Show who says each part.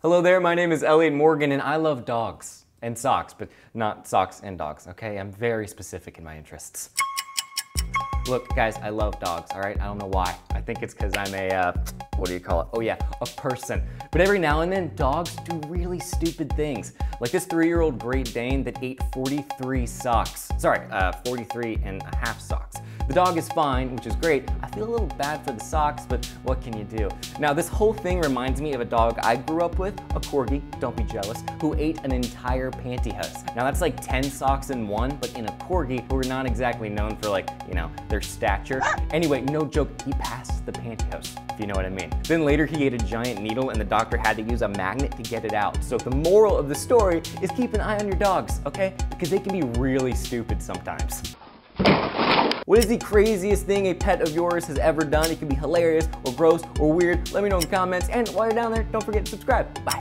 Speaker 1: Hello there, my name is Elliott Morgan and I love dogs and socks, but not socks and dogs, okay? I'm very specific in my interests. Look, guys, I love dogs, all right? I don't know why. I think it's because I'm a, uh, what do you call it? Oh yeah, a person. But every now and then, dogs do really stupid things. Like this three-year-old Great Dane that ate 43 socks. Sorry, uh, 43 and a half socks. The dog is fine, which is great. I feel a little bad for the socks, but what can you do? Now, this whole thing reminds me of a dog I grew up with, a Corgi, don't be jealous, who ate an entire pantyhose. Now, that's like 10 socks in one, but in a Corgi, who are not exactly known for like, you know, their stature. Anyway, no joke, he passed the pantyhose, if you know what I mean. Then later, he ate a giant needle and the doctor had to use a magnet to get it out. So the moral of the story is keep an eye on your dogs, okay? Because they can be really stupid sometimes. What is the craziest thing a pet of yours has ever done? It can be hilarious or gross or weird. Let me know in the comments. And while you're down there, don't forget to subscribe. Bye.